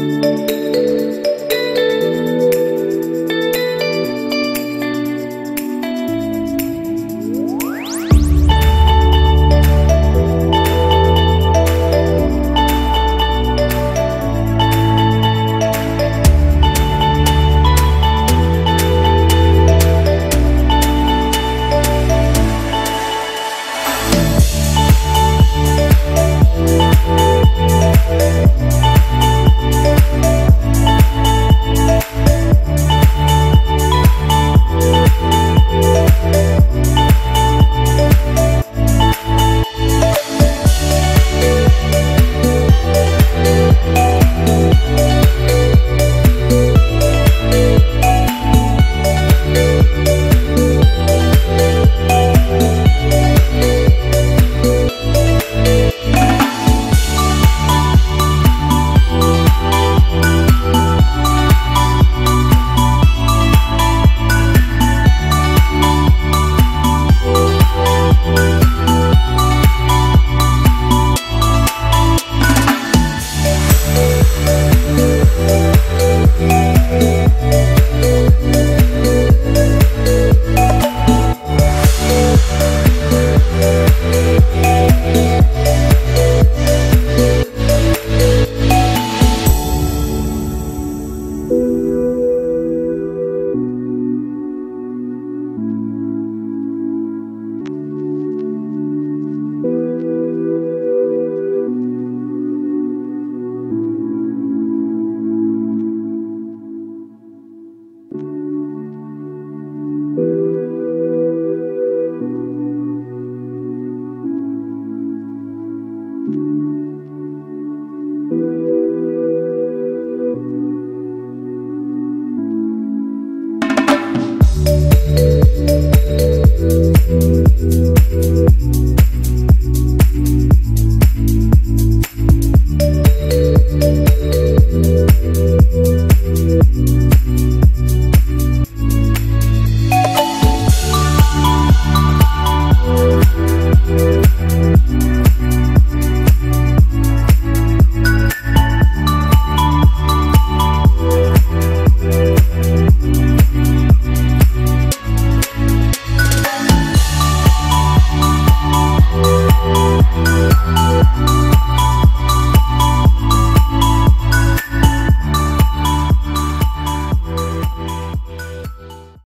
you